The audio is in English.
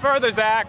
further, Zach.